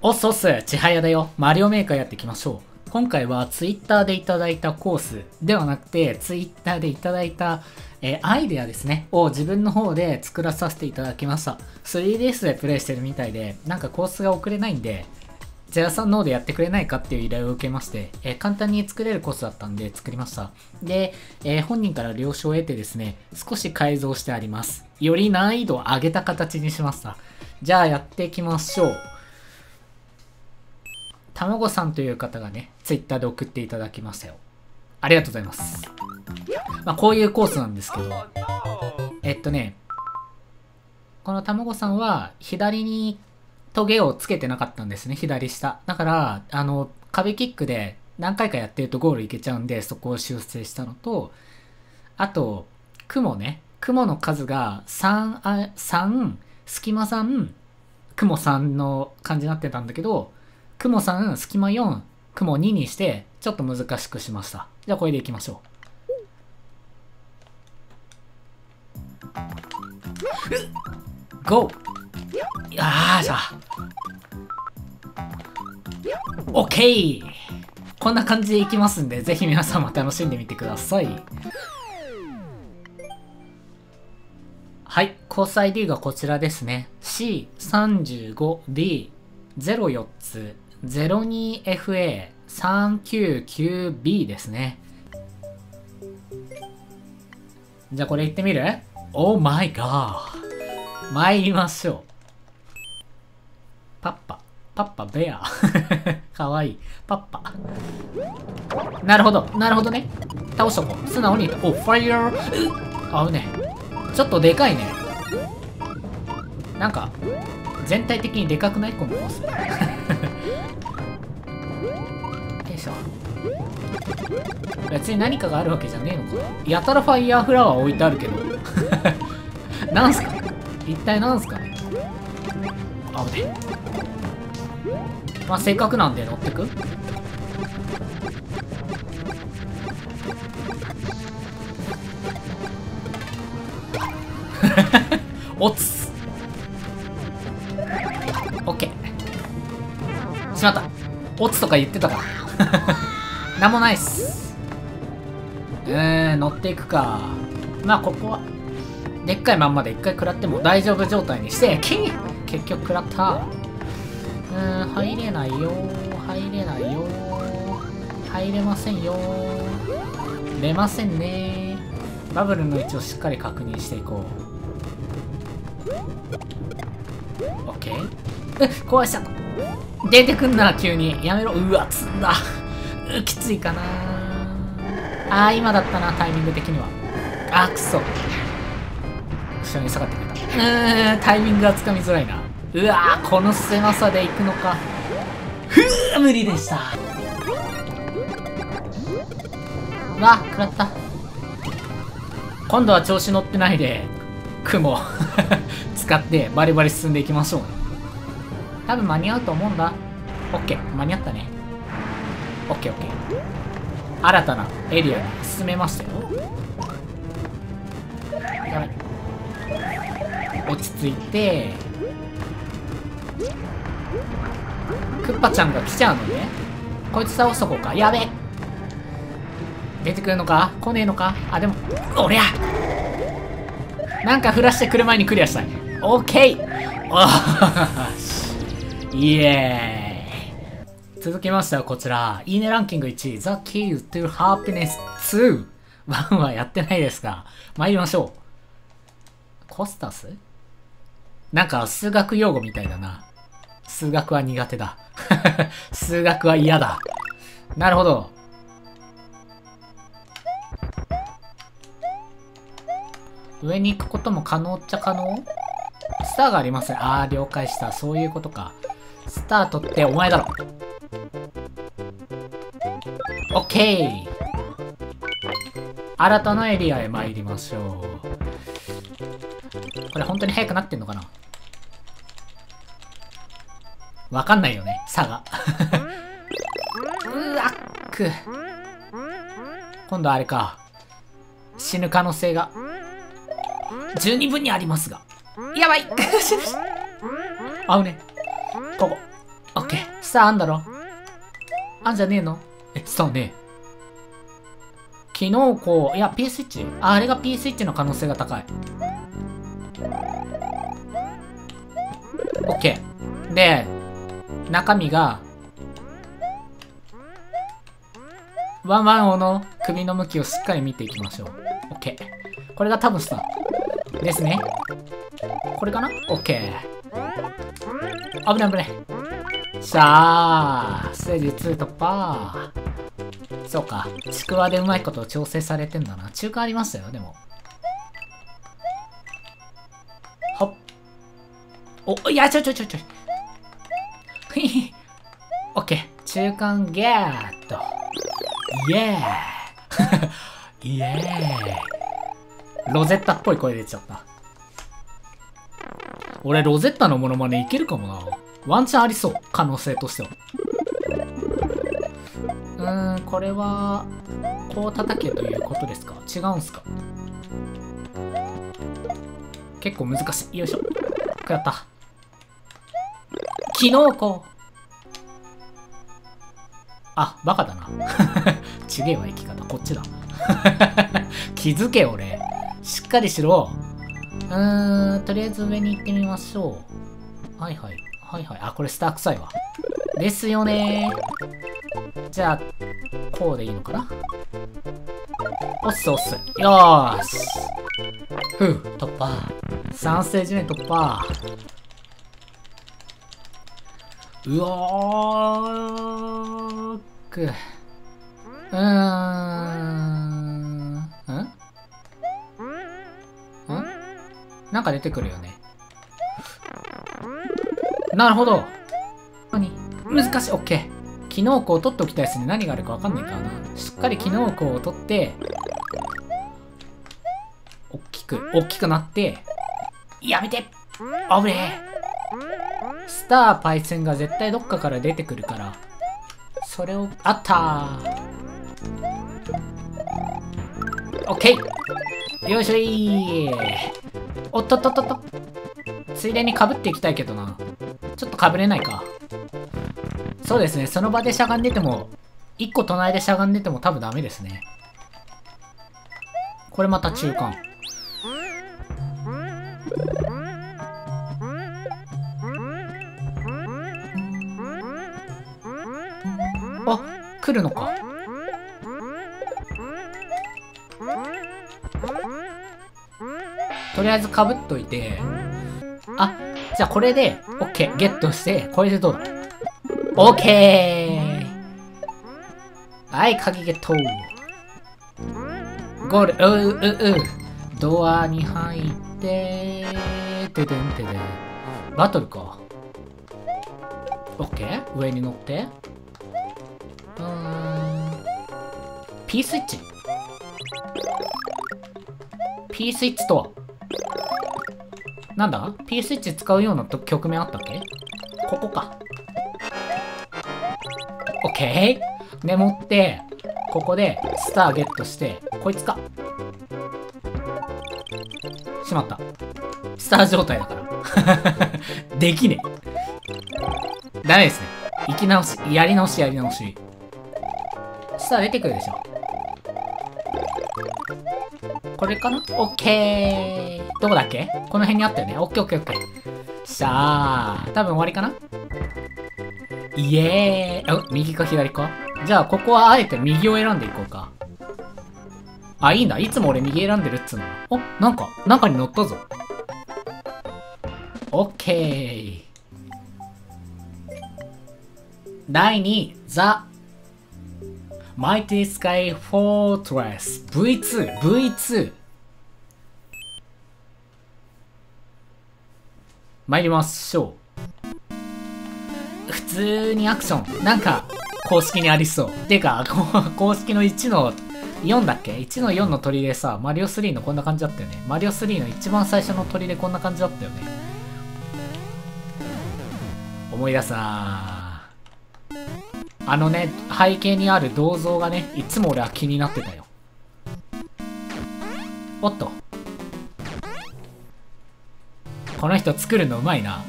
おっそっす、ちはやだよ。マリオメーカーやっていきましょう。今回は Twitter でいただいたコースではなくて、Twitter でいただいた、えーアイデアですね、を自分の方で作らさせていただきました。3DS でプレイしてるみたいで、なんかコースが送れないんで、ジェラさんの方でやってくれないかっていう依頼を受けまして、えー簡単に作れるコースだったんで作りました。で、えー本人から了承を得てですね、少し改造してあります。より難易度を上げた形にしました。じゃあやっていきましょう。たまごさんという方がね、ツイッターで送っていただきましたよ。ありがとうございます。まあ、こういうコースなんですけど、えっとね、このたまごさんは左にトゲをつけてなかったんですね、左下。だから、あの、壁キックで何回かやってるとゴールいけちゃうんで、そこを修正したのと、あと、雲ね。雲の数が3、あ3、隙間3、雲3の感じになってたんだけど、雲3、隙間4、雲2にして、ちょっと難しくしました。じゃあこれでいきましょう。GO! あーじゃ。OK! こんな感じでいきますんで、ぜひ皆さんも楽しんでみてください。はい、コース ID がこちらですね。C35D04 つ 02FA399B ですね。じゃあこれ行ってみる ?Oh my god! 参りましょう。パッパ。パッパベア。かわいい。パッパ。なるほど。なるほどね。倒しとこう。素直に。お、ファイヤー。あうね。ちょっとでかいね。なんか、全体的にでかくない？このコース。しょ。別に何かがあるわけじゃねえのか。やたらファイヤーフラワー置いてあるけど。なんすか？一体なんすか？ねあぶねまあせっかくなんで乗ってく？おつ。オッケー。しまった。おつとか言ってたかなんもないっす。うー乗っていくか。まあここはでっかいまんまで一回食らっても大丈夫状態にして結局食らった。うーん入れないよ入れないよ入れませんよ出ませんねバブルの位置をしっかり確認していこう。OK え 壊しちゃった。出てくんな急に。やめろ。うわつんだ。きついかな。あー今だったなタイミング的には。あくそ。後ろに下がってくれた。うーんタイミングがつかみづらいな。うわーこの狭さで行くのか。ふう無理でした。うわ食らった。今度は調子乗ってないで雲。使ってバリバリ進んでいきましょうね。多分間に合うと思うんだ。オッケー。間に合ったね。オッケーオッケー。新たなエリアに進めましたよ。やばい。落ち着いて。クッパちゃんが来ちゃうのね。こいつ倒しとこうか。やべえ。出てくるのか？来ねえのか？あでもおりゃ。なんか降らしてくる前にクリアしたい。オッケー。おー。イエーイ続きましてはこちらいいねランキング1位 The Key to Happiness 2 1はやってないですが参りましょうコスタス？なんか数学用語みたいだな。数学は苦手だ。数学は嫌だ。なるほど。上に行くことも可能っちゃ可能？スターがありますね。あー、了解した。そういうことか。スタートってお前だろ。オッケー新たなエリアへ参りましょう。これ本当に速くなってんのかな？わかんないよね、差が。うわっく。今度あれか。死ぬ可能性が。十二分にありますが。やばい あうね。ここ。オッケスターあんだろ？あんじゃねえの？え、スターね昨日こう、いや、P スイッチあ、あれが P スイッチの可能性が高い。OK。で、中身が、ワンワン王の首の向きをしっかり見ていきましょう。OK。これが多分さ、ですね。これかな ?OK。危ない危ない。さあ、ステージ2突破。そうか。ちくわでうまいこと調整されてんだな。中華ありましたよ、でも。ほっ。お、いや、ちょちょちょちょ。ふい。オッケー。中間ゲット。イエーイ イエーイロゼッタっぽい声出ちゃった。俺、ロゼッタのモノマネいけるかもな。ワンチャンありそう。可能性としては。うーん、これは、こう叩けということですか？違うんすか？結構難しい。よいしょ。こうやった。キノコあ、バカだな。ちげえわ、生き方。こっちだ。気づけ、俺。しっかりしろ。うーん、とりあえず上に行ってみましょう。はいはい。はいはい。あ、これスター臭いわ。ですよねじゃあ、こうでいいのかな？押す押す。よーし。ふう、突破。3ステージ目突破。うおーく。うーん。ん？ん？なんか出てくるよね。なるほど。何？難しい。オッケー。キノコを取っておきたいですね。何があるかわかんないからな。しっかりキノコを取って、大きく、大きくなって、やめて危ねえスターパイセンが絶対どっかから出てくるから、それを、あったーオッケーよいしょいおっとっとっとっとついでに被っていきたいけどな。ちょっと被れないか。そうですね、その場でしゃがんでても、一個隣でしゃがんでても多分ダメですね。これまた中間。あ、来るのか。とりあえずかぶっといて、あ、じゃあこれで、OK、ゲットして、これでどうだ ?OK! はい、鍵ゲットゴール、ううううドアに入って、てでんてでん。バトルか。OK? 上に乗って。うーん。P スイッチ ?P スイッチとは？なんだ ?P スイッチ使うような局面あったっけ？ここか。オッケーでもって、ここでスターゲットして、こいつか。しまった。スター状態だから。できねえ。ダメですね。生き直し、やり直しやり直し。スター出てくるでしょ。れかな？オッケー。どこだっけ？この辺にあったよね。オッケーオッケーオッケー。さあ、多分終わりかな？イエーイ。右か左かじゃあ、ここはあえて右を選んでいこうか。あ、いいんだ。いつも俺右選んでるっつうの。お、なんか、中に乗ったぞ。オッケー。第2位、ザ・マイティスカイフォートレス V2、V2。参りましょう。普通にアクション。なんか、公式にありそう。てか、公式の1の4だっけ ?1 の4の鳥でさ、マリオ3のこんな感じだったよね。マリオ3の一番最初の鳥でこんな感じだったよね。思い出すなあのね、背景にある銅像がね、いつも俺は気になってたよ。おっと。この人作るのうまいな。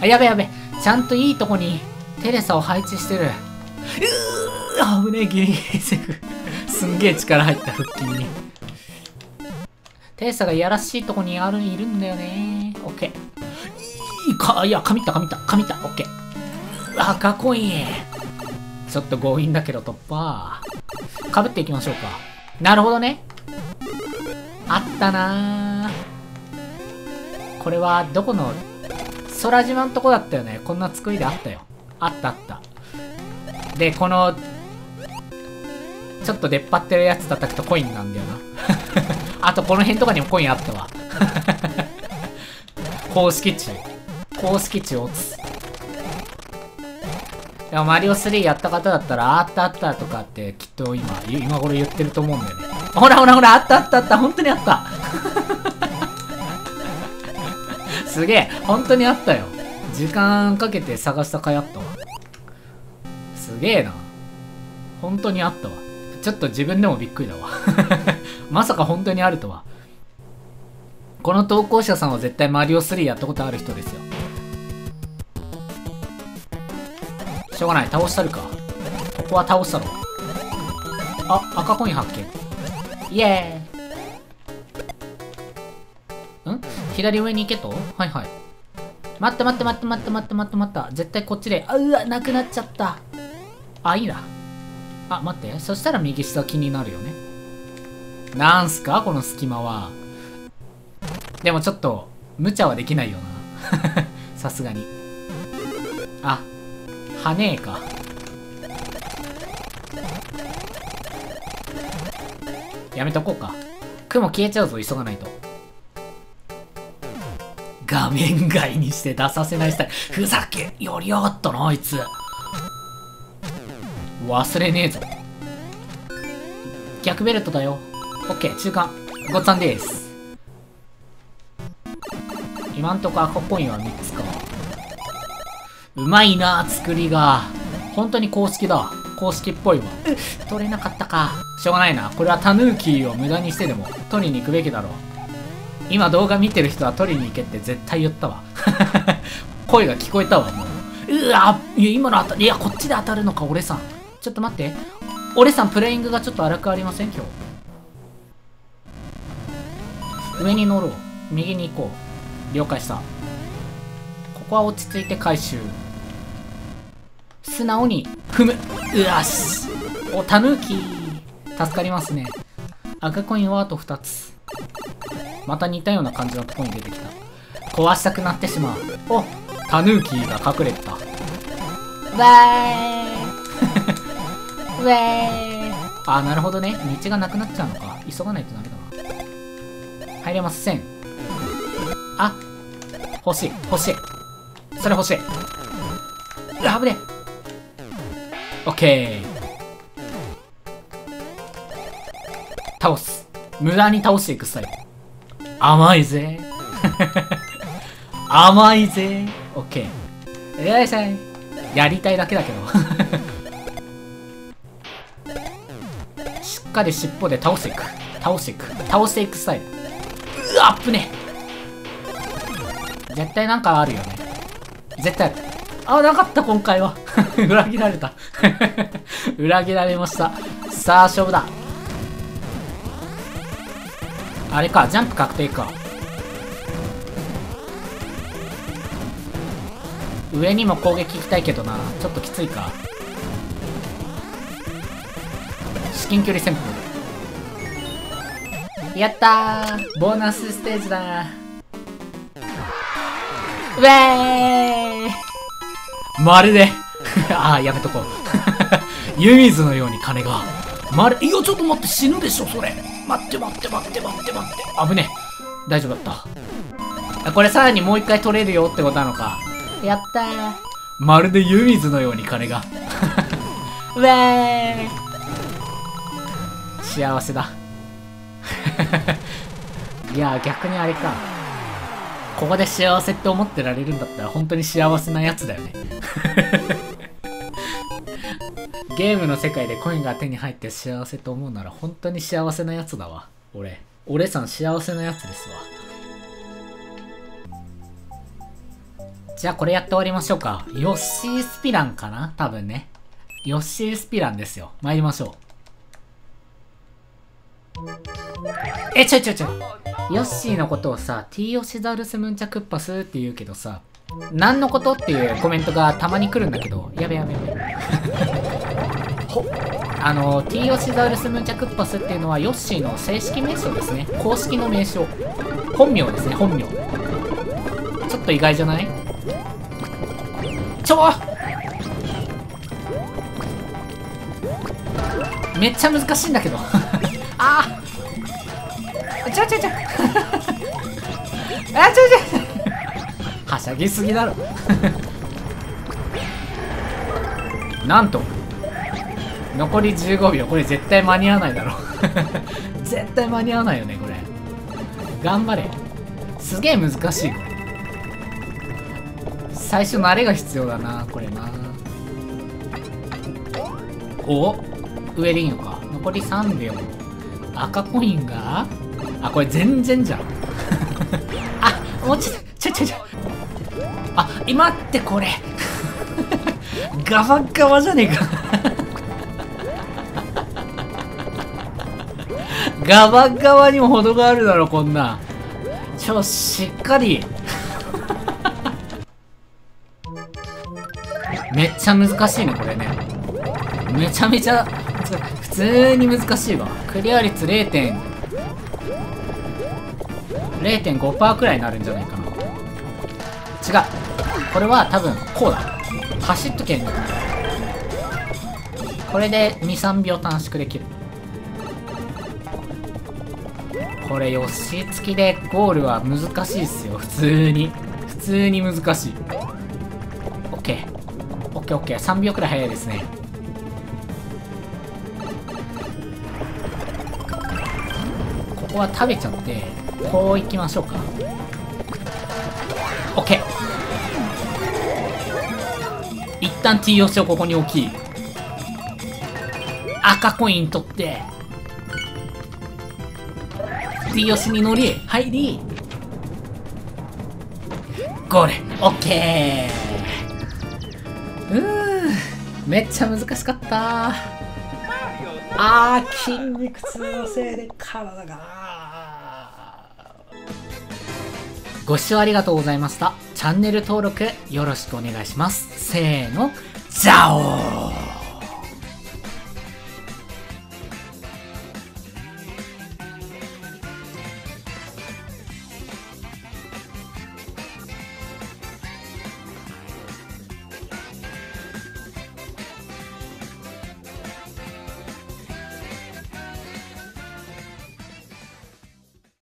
あ、やべやべ。ちゃんといいとこにテレサを配置してる。うー危ねえ、ギリギリセーフ。すんげえ力入った腹筋に。テレサがいやらしいとこにある、いるんだよね。オッケー。いいか、いや、噛みった、噛みった、噛みった、オッケー。赤コイン。ちょっと強引だけど突破。かぶっていきましょうか。なるほどね。あったなーこれは、どこの、空島のとこだったよね。こんな作りであったよ。あったあった。で、この、ちょっと出っ張ってるやつ叩くとコインなんだよな。あとこの辺とかにもコインあったわ。公式値。公式値落つ。でもマリオ3やった方だったら、あったあったとかってきっと今、今頃言ってると思うんだよね。ほらほらほら、あったあったあった、本当にあった。すげえ、本当にあったよ。時間かけて探したかいあったわ。すげえな。本当にあったわ。ちょっと自分でもびっくりだわ。まさか本当にあるとは。この投稿者さんは絶対マリオ3やったことある人ですよ。しょうがない。倒したるか。ここは倒したろ。あ、赤コイン発見。イエーイ。左上に行けと？はいはい。待って待って待って待って待って待って待った。絶対こっちで。あ、うわ、なくなっちゃった。あ、いいな。あ、待って。そしたら右下気になるよね。なんすか？この隙間は。でもちょっと、無茶はできないよな。さすがに。あ、はねえか。やめとこうか。雲消えちゃうぞ、急がないと。画面外にして出させないスタイル。ふざけ、やりやがったな、あいつ。忘れねえぞ。逆ベルトだよ。オッケー、中間。ごっつぁんです。今んとこ赤コインは3つか。うまいな、作りが。本当に公式だ。公式っぽいわ。取れなかったか。しょうがないな。これはタヌーキーを無駄にしてでも取りに行くべきだろう。今動画見てる人は取りに行けって絶対言ったわ。声が聞こえたわ、もう。うわいや、今の当たり、いや、こっちで当たるのか、俺さん。ちょっと待って。俺さん、プレイングがちょっと荒くありません？今日。上に乗ろう。右に行こう。了解した。ここは落ち着いて回収。素直に踏むうわしおたぬき助かりますね赤コインはあと2つまた似たような感じのところに出てきた。壊したくなってしまう。おタヌーキーが隠れてた。わーわー あなるほどね。道がなくなっちゃうのか。急がないとダメだな入れません。あ欲しい。欲しい。それ欲しい。うわ危ねえ。オッケー。倒す。無駄に倒していくスタイル甘いぜ。甘いぜ。オッケーよいしょやりたいだけだけど。しっかり尻尾で倒していく。倒していく。倒していくスタイル。うわっぶね絶対なんかあるよね。絶対ある。あ、なかった、今回は。裏切られた。裏切られました。さあ、勝負だ。あれか、ジャンプ確定か。上にも攻撃行きたいけどな。ちょっときついか。至近距離戦法。やったーボーナスステージだウェーイまるで ああ、やめとこう 湯水のように金が。まる、いや、ちょっと待って、死ぬでしょ、それ。待って待って待って待って待って。危ねえ。大丈夫だった。これさらにもう一回取れるよってことなのか。やったー。まるで湯水のように金が。ウェー幸せだ。いや逆にあれか。ここで幸せって思ってられるんだったら本当に幸せなやつだよねゲームの世界でコインが手に入って幸せと思うなら本当に幸せなやつだわ俺俺さん幸せなやつですわじゃあこれやって終わりましょうか。ヨッシースピランかな？多分ね。ヨッシースピランですよ。参りましょう。え、ちょいちょいちょい。ヨッシーのことをさ、T ヨシザルスムンチャクッパスって言うけどさ、何のこと？っていうコメントがたまに来るんだけど、やべやべやべ。あの、T ヨシザウルスムンチャクッパスっていうのはヨッシーの正式名称ですね。公式の名称。本名ですね、本名。ちょっと意外じゃない？ちょめっちゃ難しいんだけど。ああちょちょちょ。あちょちょ。はしゃぎすぎだろ。なんと。残り15秒これ絶対間に合わないだろ 絶対間に合わないよねこれ。頑張れ。すげえ難しいこれ。最初慣れが必要だなこれな。お上でいいのか。残り3秒。赤コインが？あこれ全然じゃん。あもうちょちょちょちょあ今ってこれ。ガバガバじゃねえか。ガバガバにも程があるだろこんな。ちょしっかり。めっちゃ難しいねこれね。めちゃめちゃ普通に難しいわ。クリア率0点0.5%くらいになるんじゃないかな。違う。これは多分こうだ。走っとけんこれで23秒短縮できる。これよし付きでゴールは難しいっすよ。普通に。普通に難しい。OKOKOKOK3 秒くらい早いですね。ここは食べちゃってこういきましょうか。OK 一旦 T 押しをここに置き赤コイン取って T 押しに乗り入りゴー。ル OK うーめっちゃ難しかった。あー筋肉痛のせいで体が。ご視聴ありがとうございました。チャンネル登録よろしくお願いします。せーの。じゃおー。